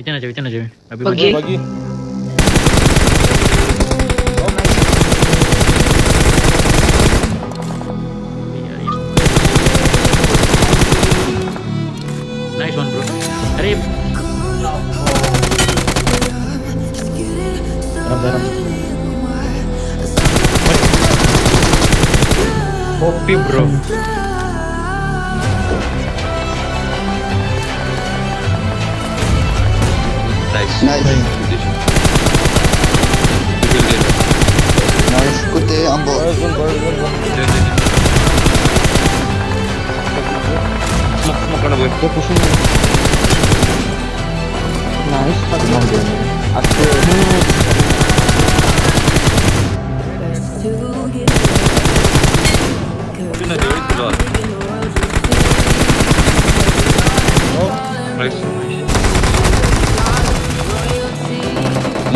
Wetin aja, wetin aja. Abi. Bagi. Iya, iya. Nice one, bro. Arif. Dalam dalam. Kopi, bro. ナイス。ナイス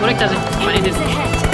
これ来たぜ。マネです。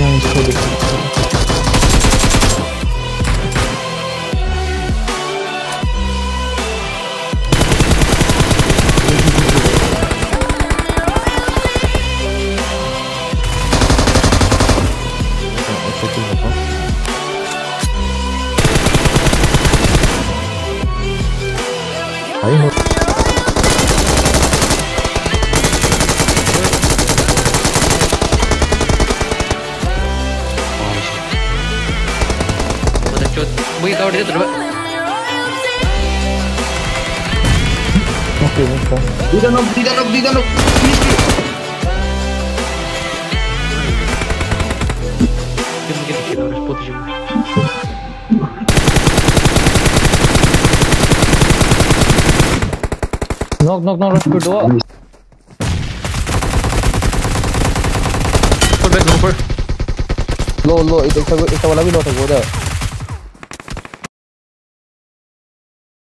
Yang sudah. voy a acabar de otro. Díganos, díganos, díganos. Knock, knock, knock, rush door. Go back, go for. Low, low, esta bola vi no te acuerdas.